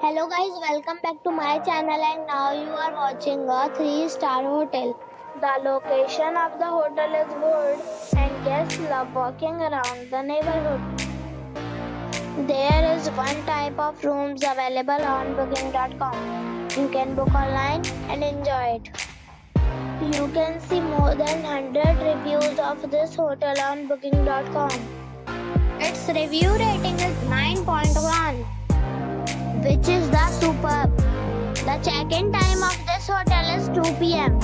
Hello guys, welcome back to my channel and now you are watching a 3 star hotel. The location of the hotel is good and guests love walking around the neighborhood. There is one type of rooms available on booking.com. You can book online and enjoy it. You can see more than 100 reviews of this hotel on booking.com. Its review rating is 9.1 check-in time of this hotel is 2 p.m.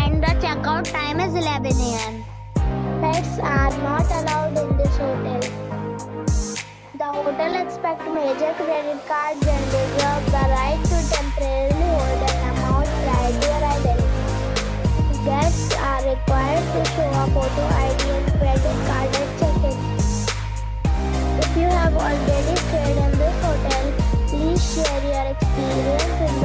and the checkout time is 11 a.m. Pets are not allowed in this hotel. The hotel expects major credit cards and reserves the right to temporarily hold an amount prior to arrival. Guests are required to show a photo ID and credit card at check-in. If you have already stayed in this hotel, please share your experience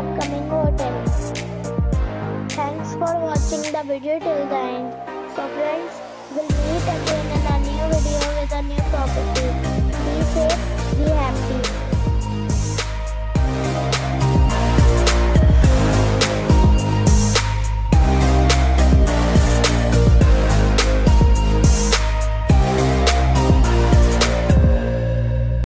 upcoming hotel. Thanks for watching the video till the end. So friends, we'll meet again in a